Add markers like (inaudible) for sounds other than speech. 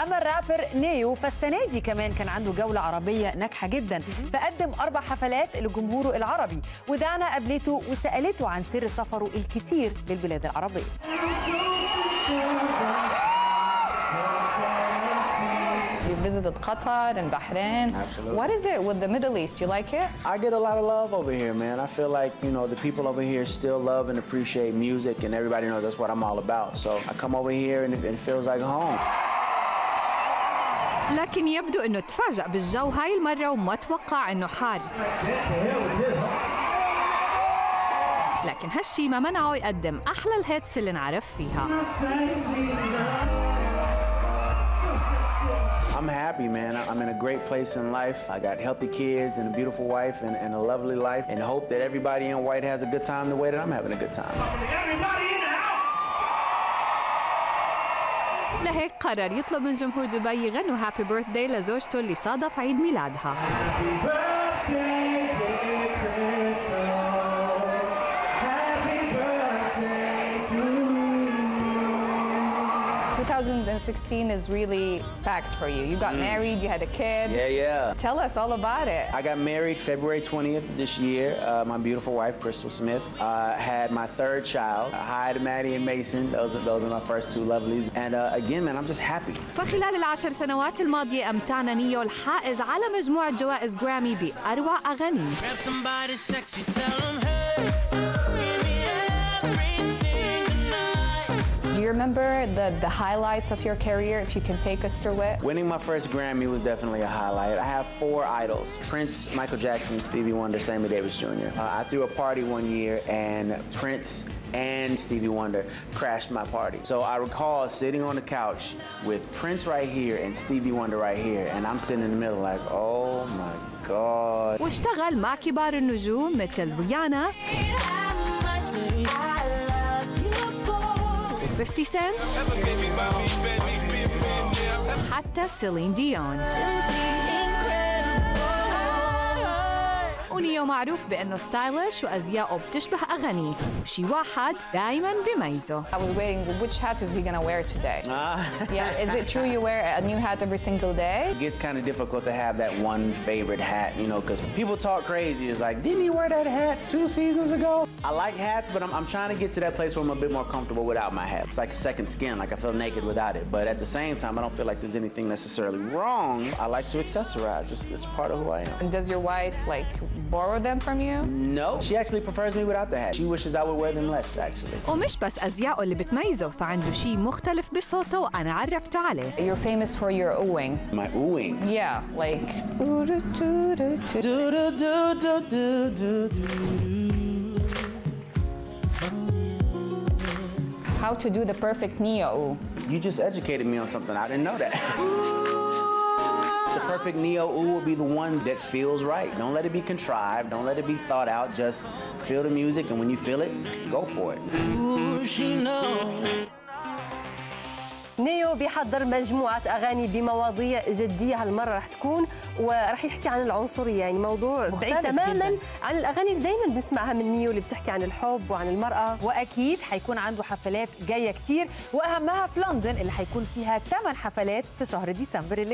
اما الرابر نيو فالسنه دي كمان كان عنده جوله عربيه ناجحه جدا فقدم أربع حفلات لجمهوره العربي ودعنا قابلته وسالته عن سر سفره الكتير للبلاد العربيه You visited Qatar and Bahrain. Absolutely. What is it with the Middle East? You like it? I get a lot of love over here, man. I feel like, you know, the people over here still love and appreciate music, and everybody knows that's what I'm all about. So I come over here and it, it feels like home. لكن يبدو انه تفاجأ بالجو هاي المرة وما توقع انه حار لكن هالشي ما منعه يقدم أحلى الهيتس اللي انعرف فيها I'm happy, man. I'm in a great place in life. I got healthy kids and a beautiful wife and, and a lovely life, and hope that everybody in white has a good time the way that I'm having a good time. لهيك قرر يطلب من جمهور دبي يغنوا هابي بيرث داي لزوجته اللي صادف عيد ميلادها. 2016 is really packed for you. You got married, you had a kid. Yeah, yeah. Tell us all about it. I got married February 20th this year. Uh, my beautiful wife, Crystal Smith, uh, had my third child. Hi to Maddie and Mason. Those are, those are my first two lovelies. And uh, again, man, I'm just happy. فخلال العشر سنوات الماضية أمتعنا نيو الحائز على مجموعة جوائز جرامي بأروع أغانيه remember the, the highlights of your career, if you can take us through it? Winning my first Grammy was definitely a highlight. I have four idols Prince, Michael Jackson, Stevie Wonder, Sammy Davis Jr. Uh, I threw a party one year and Prince and Stevie Wonder crashed my party. So I recall sitting on the couch with Prince right here and Stevie Wonder right here, and I'm sitting in the middle like, oh my God. واشتغل مع كبار النجوم مثل ريانا و 50 سنت حتى سيلين ديون ونيو معروف بأنه ستايلش وأزياءه بتشبه أغانيه وشي واحد دايما بيميزه I was waiting, which hat is he gonna wear today? (laughs) Ah. Yeah, is it true you wear a new hat every single day? It gets kind of difficult to have that one favorite hat, you know, because people talk crazy. It's like, didn't he wear that hat two seasons ago? I like hats, but I'm, I'm trying to get to that place where I'm a bit more comfortable without my hat. It's like second skin, like I feel naked without it. But at the same time, I don't feel like there's anything necessarily wrong. I like to accessorize. It's, it's part of who I am. And does your wife like borrow them from you? No, she actually prefers me without the hat. She wishes I would wear them less actually. ومش بس أزياءه اللي بتميزه فعنده شيء مختلف بصوته وأنا عرفت عليه. You're famous for your oohing. My oohing? Yeah, like. How to do the perfect Ne-Yo. You just educated me on something I didn't know that. (laughs) perfect neo ooh will be the one that feels right. Don't let it be contrived. Don't let it be thought out. Just feel the music, and when you feel it, go for it. Ooh, she knows. نيو بيحضر مجموعة أغاني بمواضيع جدية هالمرة رح تكون ورح يحكي عن العنصرية يعني موضوع بعيد تماما جداً. عن الأغاني اللي دايما بنسمعها من نيو اللي بتحكي عن الحب وعن المرأة وأكيد حيكون عنده حفلات جاية كتير وأهمها في لندن اللي حيكون فيها 8 حفلات في شهر ديسمبر اللي